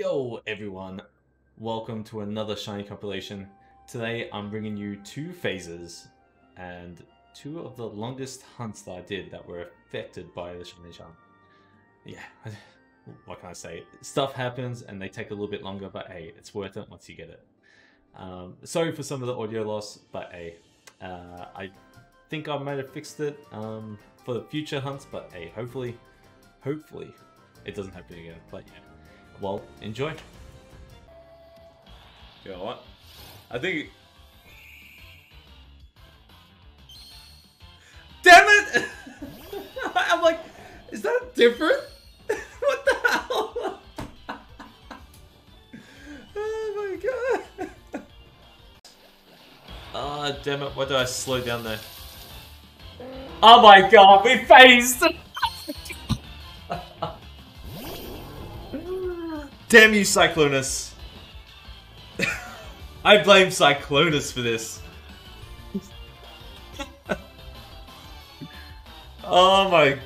Yo everyone, welcome to another Shiny compilation. Today I'm bringing you two phases and two of the longest hunts that I did that were affected by the Shiny Charm. Yeah, what can I say? Stuff happens and they take a little bit longer, but hey, it's worth it once you get it. Um, sorry for some of the audio loss, but hey, uh, I think I might have fixed it um, for the future hunts, but hey, hopefully, hopefully it doesn't happen again. But yeah, well, enjoy. You know what? I think. Damn it! I'm like, is that different? what the hell? oh my god! Ah, damn it! Why did I slow down there? Oh my god, we phased! Damn you, Cyclonus! I blame Cyclonus for this. oh my...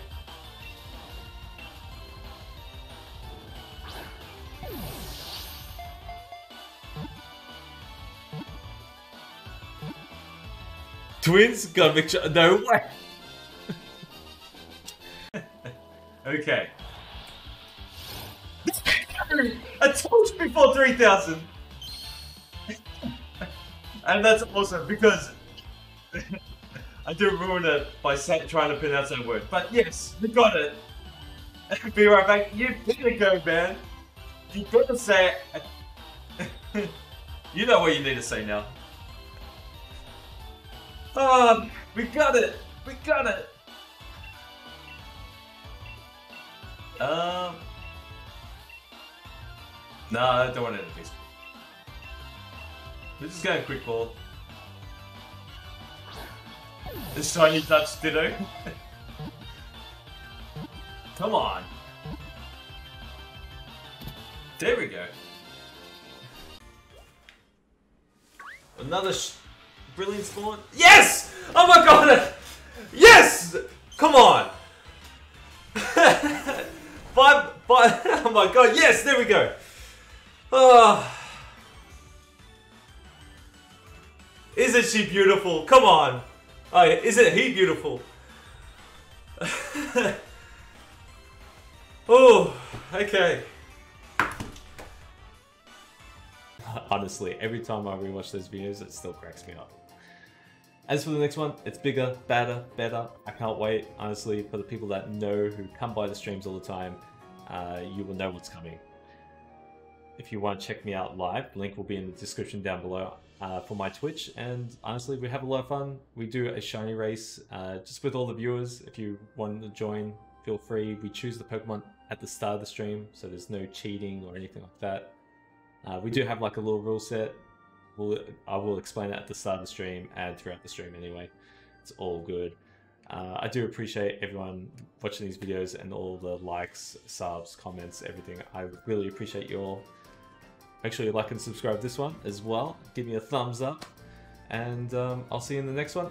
Twins? God, make sure- no way! okay. I told you before 3000! and that's awesome because I didn't ruin it by trying to pronounce that word. But yes, we got it. Be right back. You better go, man. You gotta say it. you know what you need to say now. Um, we got it. We got it. Um. No, I don't want Facebook. We're just going quick ball. This shiny touch Ditto. Come on. There we go. Another brilliant spawn. Yes! Oh my god! Yes! Come on! five, five, oh my god, yes, there we go. Oh. Isn't she beautiful? Come on. Oh, isn't he beautiful? oh, okay. Honestly, every time I rewatch those videos, it still cracks me up. As for the next one, it's bigger, badder, better. I can't wait. Honestly, for the people that know who come by the streams all the time, uh, you will know what's coming if you want to check me out live, link will be in the description down below uh, for my Twitch. And honestly, we have a lot of fun. We do a shiny race uh, just with all the viewers. If you want to join, feel free. We choose the Pokemon at the start of the stream, so there's no cheating or anything like that. Uh, we do have like a little rule set. We'll, I will explain it at the start of the stream and throughout the stream anyway. It's all good. Uh, I do appreciate everyone watching these videos and all the likes, subs, comments, everything. I really appreciate you all. Make sure you like and subscribe this one as well. Give me a thumbs up. And um, I'll see you in the next one.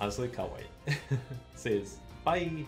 Honestly, can't wait. see you. Bye.